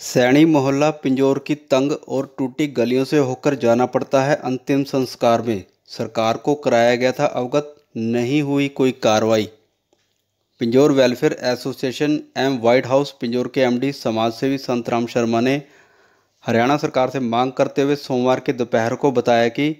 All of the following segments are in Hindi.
सैनी मोहल्ला पिंजौर की तंग और टूटी गलियों से होकर जाना पड़ता है अंतिम संस्कार में। सरकार को कराया गया था अवगत, नहीं हुई कोई कार्रवाई। Pinjore welfare association M white house, Pinjore के एमडी समाजसेवी संतराम शर्मा ने हरियाणा सरकार से मांग करते हुए सोमवार के दोपहर को बताया कि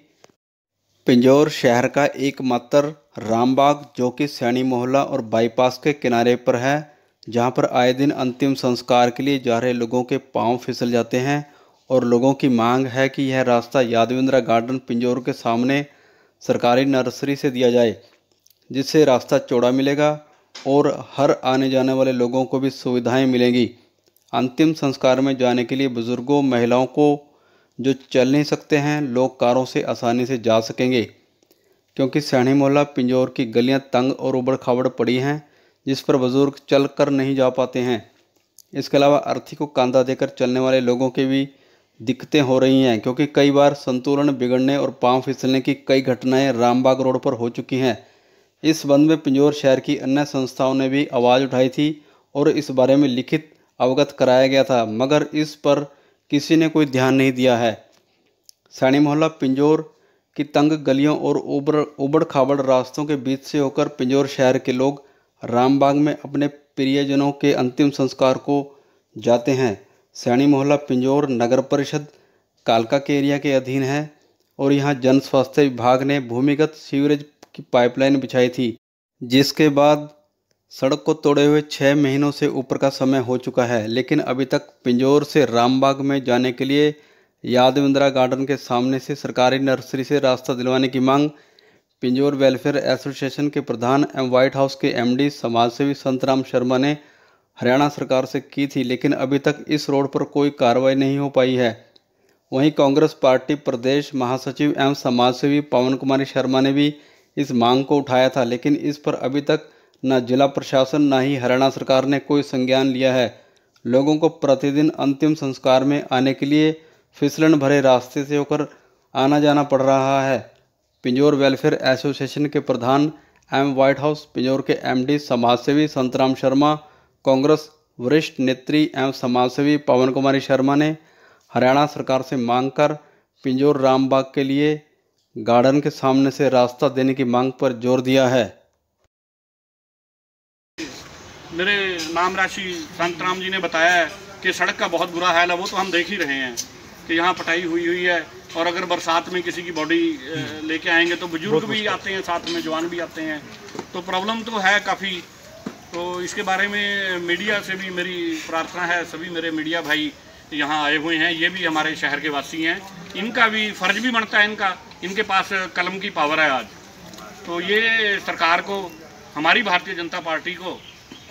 पिंजौर शहर का एकमात्र रामबाग, जो कि सैनी मोहल्ला और बाईपास के किनारे पर है जहाँ पर आए दिन अंतिम संस्कार के लिए जा रहे लोगों के पाँव फिसल जाते हैं और लोगों की मांग है कि यह रास्ता यादविंद्रा गार्डन पिंजौर के सामने सरकारी नर्सरी से दिया जाए, जिससे रास्ता चौड़ा मिलेगा और हर आने जाने वाले लोगों को भी सुविधाएँ मिलेंगी। अंतिम संस्कार में जाने के लिए बुज़ुर्गों, महिलाओं को जो चल नहीं सकते हैं, लोग कारों से आसानी से जा सकेंगे, क्योंकि सैनी मोहल्ला पिंजौर की गलियाँ तंग और उबड़ खाबड़ पड़ी हैं। जिस पर बुज़ुर्ग चल कर नहीं जा पाते हैं। इसके अलावा अर्थी को कांधा देकर चलने वाले लोगों की भी दिक्कतें हो रही हैं, क्योंकि कई बार संतुलन बिगड़ने और पाँव फिसलने की कई घटनाएँ रामबाग रोड पर हो चुकी हैं। इस बंद में पिंजौर शहर की अन्य संस्थाओं ने भी आवाज़ उठाई थी और इस बारे में लिखित अवगत कराया गया था, मगर इस पर किसी ने कोई ध्यान नहीं दिया है। सैनी मोहल्ला पिंजौर की तंग गलियों और उबड़ उबड़ खाबड़ रास्तों के बीच से होकर पिंजौर शहर के लोग रामबाग में अपने प्रियजनों के अंतिम संस्कार को जाते हैं। सैनी मोहल्ला पिंजौर नगर परिषद, कालका के एरिया के अधीन है और यहाँ जन स्वास्थ्य विभाग ने भूमिगत सीवरेज की पाइपलाइन बिछाई थी, जिसके बाद सड़क को तोड़े हुए छः महीनों से ऊपर का समय हो चुका है। लेकिन अभी तक पिंजौर से रामबाग में जाने के लिए यादविंद्रा गार्डन के सामने से सरकारी नर्सरी से रास्ता दिलवाने की मांग पिंजौर वेलफेयर एसोसिएशन के प्रधान एवं व्हाइट हाउस के एमडी समाजसेवी संतराम शर्मा ने हरियाणा सरकार से की थी, लेकिन अभी तक इस रोड पर कोई कार्रवाई नहीं हो पाई है। वहीं कांग्रेस पार्टी प्रदेश महासचिव एवं समाजसेवी पवन कुमारी शर्मा ने भी इस मांग को उठाया था, लेकिन इस पर अभी तक न जिला प्रशासन न ही हरियाणा सरकार ने कोई संज्ञान लिया है। लोगों को प्रतिदिन अंतिम संस्कार में आने के लिए फिसलन भरे रास्ते से होकर आना जाना पड़ रहा है। पिंजौर वेलफेयर एसोसिएशन के प्रधान एम व्हाइट हाउस पिंजौर के एमडी समाजसेवी संतराम शर्मा, कांग्रेस वरिष्ठ नेत्री एवं समाजसेवी पवन कुमारी शर्मा ने हरियाणा सरकार से मांग कर पिंजौर रामबाग के लिए गार्डन के सामने से रास्ता देने की मांग पर ज़ोर दिया है। मेरे नाम राशि संतराम जी ने बताया है कि सड़क का बहुत बुरा हाल है, वो तो हम देख ही रहे हैं कि यहाँ पटाई हुई हुई है और अगर बरसात में किसी की बॉडी लेके आएँगे तो बुज़ुर्ग भी आते हैं साथ में जवान भी आते हैं। तो प्रॉब्लम तो है काफ़ी। तो इसके बारे में मीडिया से भी मेरी प्रार्थना है सभी मेरे मीडिया भाई यहाँ आए हुए हैं। ये भी हमारे शहर के वासी हैं। इनका भी फ़र्ज़ भी बनता है इनका। इनके पास कलम की पावर है आज। तो ये सरकार को हमारी भारतीय जनता पार्टी को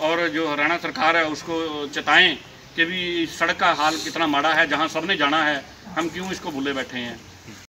और जो हरियाणा सरकार है उसको चेताएँ कि भी सड़क का हाल कितना माड़ा है, जहाँ सबने जाना है, हम क्यों इसको भूले बैठे हैं?